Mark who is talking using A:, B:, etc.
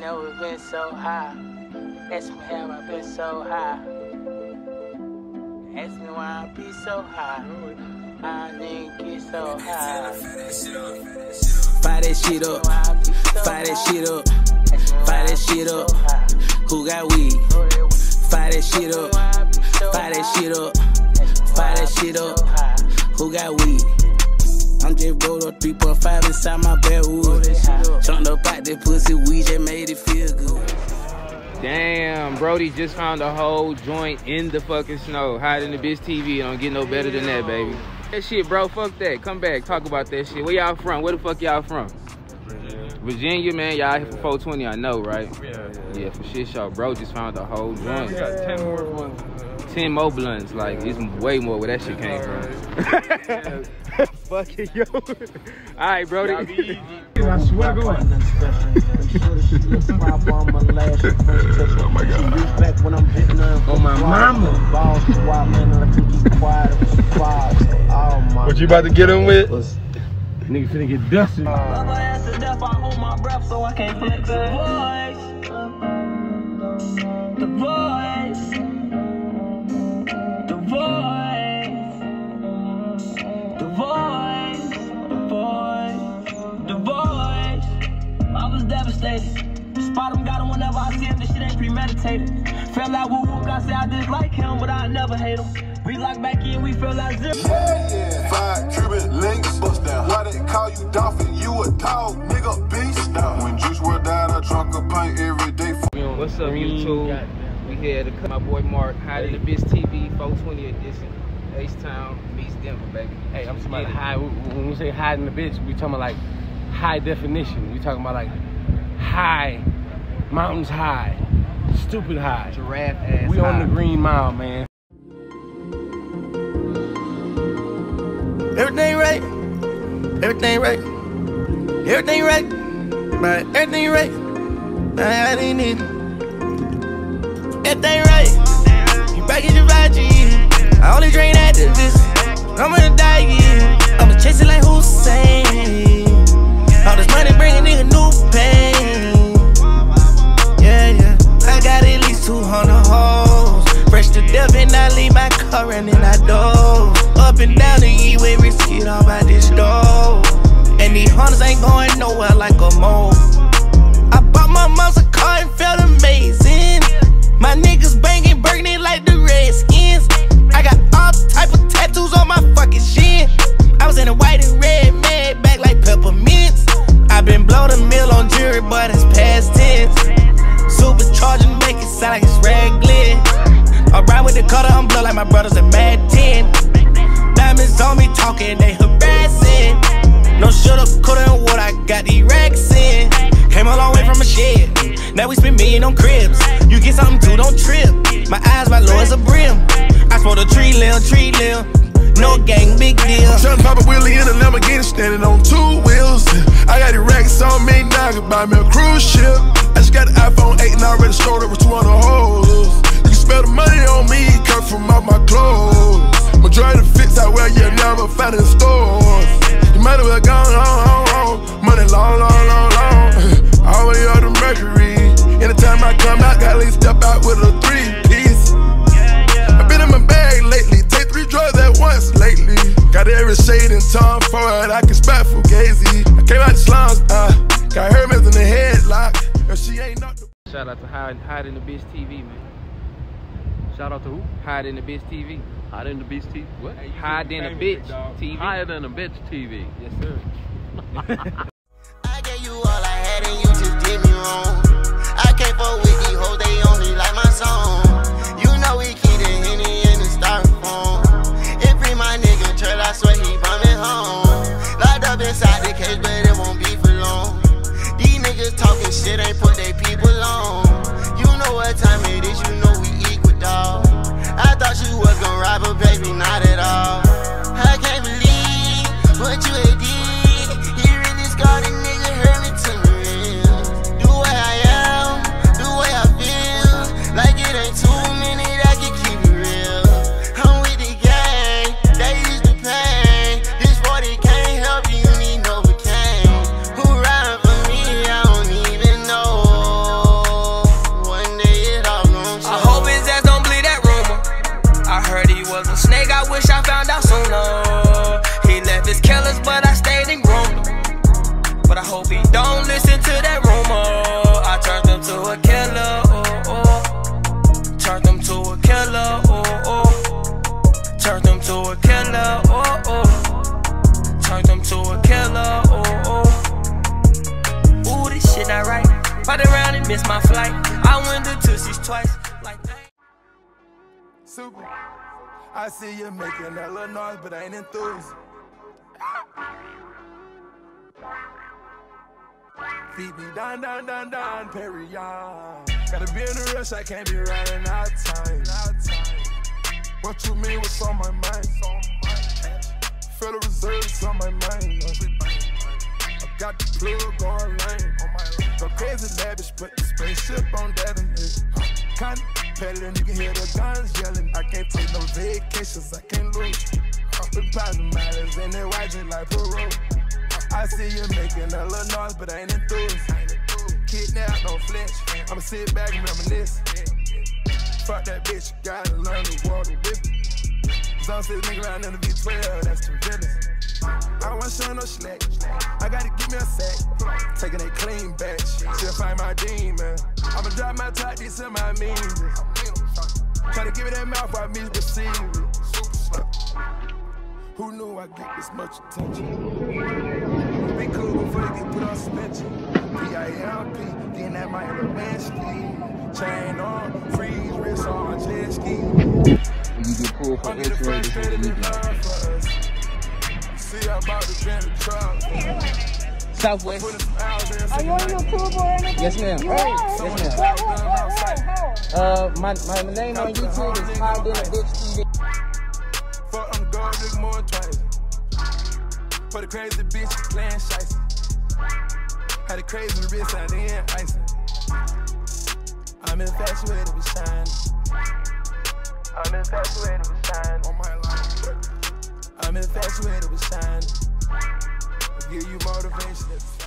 A: never been so high. Ask me how I been so high. Ask me why I be so high. I didn't get so high.
B: Fire that shit up. Fire that shit up. Fire that shit up. Who got weed? Fire that shit up. Fire that shit up. Fire that shit up. Who got weed? I'm just rolled up 3.5 inside my backwood. Chunked up out that pussy, we just made it feel good.
C: Damn, Brody just found a whole joint in the fucking snow. HighDenABitch TV. Don't get no better than that, baby. That shit, bro, fuck that. Come back, talk about that shit. Where y'all from? Where the fuck y'all from? Virginia, Virginia, man. Y'all here for 420, I know, right?
D: Yeah,
C: Yeah, for shit show. Bro just found a whole joint.
D: We got 10 more ones.
C: 10 more blunts. Like, it's way more where that shit came from. Fuck it, yo. All right, Brody.
D: I swear to God.
E: On my God. Oh my mama.
D: What you about to get him with?
E: Nigga finna get dusty.
F: The voice. The voice. Spot him, got him whenever I see him. This shit ain't premeditated. Felt like woo woo, I say I dislike him, but I never hate him. We lock back in, we feel like zero.
G: Five Cuban links, bust down. Why they call you Dolphin? You a dog, nigga, beast. When juice were down, I drunk a pint every day.
C: What's up, YouTube? We here to cut my boy Mark, HighDenABitch TV, 420 edition. H-Town meets Denver, baby.
E: Hey, I'm talking
C: Get
E: about high. When we say high in the bitch, we talking about like high definition. We talking about like high, mountains high, stupid high.
C: Giraffe ass.
E: We on the green mile, man.
B: Everything right. Everything right. Everything right. Right. Everything right. I didn't need Everything right. You back in your 5G. I only drain activists. I'm gonna die, yeah. I'ma chase it like Hussein. All this money bring a nigga new pain. Doze. Up and down the E-way, all by this door. And these hunters ain't going nowhere like a mole. I bought my mom's a car and felt amazing. My niggas banging Burgundy like the Redskins. I got all type of tattoos on my fucking shin. I was in a white and red mad back like peppermints. I been blow the mill on jury, but it's past tense. Supercharging, make it sound like it's raglan. I ride with the cutter, I'm blood like my brothers at Mad 10. Diamonds on me talking, they harassing. No shoulda, coulda, and what I got these racks in. Came a long way from a shed. Now we spend million on cribs. You get something too, don't trip. My eyes my low as a brim. I smoke a tree limb, tree limb. No gang, big deal.
G: Tryna pop a wheelie in a Lamborghini standing on two wheels. I got the racks on me now, I can buy me a cruise ship. I just got the iPhone 8 and I already stored over 200 hoes. You the money on me, come from all my clothes. Majority of fits I wear, you never find in stores. You might have well gone on, on, on. Money long, long, long, long. Always on the Mercury. Anytime I come out, gotta least step out with a three piece. I've been in my bag lately. Take three drugs at once lately. Got every shade in Tom Ford. I can spot Fugazi. I came out the slums. Uh, got Hermes in the headlock. If she ain't the
C: Shout out to Hide, HighDenABitch TV, man.
D: Shout out to who?
C: HighDenABitch TV.
D: Hide in the Bitch TV. What?
C: Hide in the Bitch TV.
D: Higher than a bitch TV.
C: Yes, sir.
H: I gave you all I had and you just did me wrong. I can't fuck with these hoes, they only like my song. You know we keep the Henny in the styrofoam. It free my nigga trail, I swear he brought home. Locked up inside the cage, but it won't be for long. These niggas talking shit, ain't put they people on. You know what time it is, you baby, not
B: a killer. Oh, oh. Turned them to a killer. Oh, oh. Ooh, this shit not right. Fight around and miss my flight. I went to Tootsie's twice. Like.
G: Super. I see you making that little noise, but I ain't enthused. Feed me down, down, down, down, Perry. Gotta be in a rush, I can't be running out of time. What you mean, what's on my mind? Federal Reserve's on my mind. I got the plug on lane. Go crazy lavish, put the spaceship on that and it. Contemplating, you can hear the guns yelling. I can't take no vacations, I can't lose. With positive matters in it, watching like parole. I see you making a little noise, but I ain't enthused. Kidnap, don't flinch. I'ma sit back and reminisce. Fuck that bitch, gotta learn to water with it. Cause I'm still nigga around in the V12, that's too villains. I wanna show no slack. I gotta give me a sack. Taking a clean batch. Still find my demon. I'ma drop my top, these in my means. Try to give it that mouth, I miss receive it. Who knew I'd get this much attention? Be cool before they get put on suspension. P-I-M-P, getting that my Lewinsky. Chain on, freeze, wrist on, jet ski.
C: You get pulled for
G: I'm
C: X-ray, this is
G: frustrated
C: what
G: in
C: you
G: love for us. See, I'm about to bend the truck.
C: Southwest.
G: Putting some hours in,
I: Are you on YouTube or anything?
C: Yes, ma'am.
I: You
C: Hey, yes, ma'am.
I: Where.
C: Uh, my, my name on YouTube is High Dinner Bitch TV.
G: Fuck, I'm going nigga more than twice. For the crazy bitch playing shice. Had a crazy wrist out in icing. I'm infatuated with shine. I'm infatuated with shine. On my. I'm infatuated with shine. Give you motivation.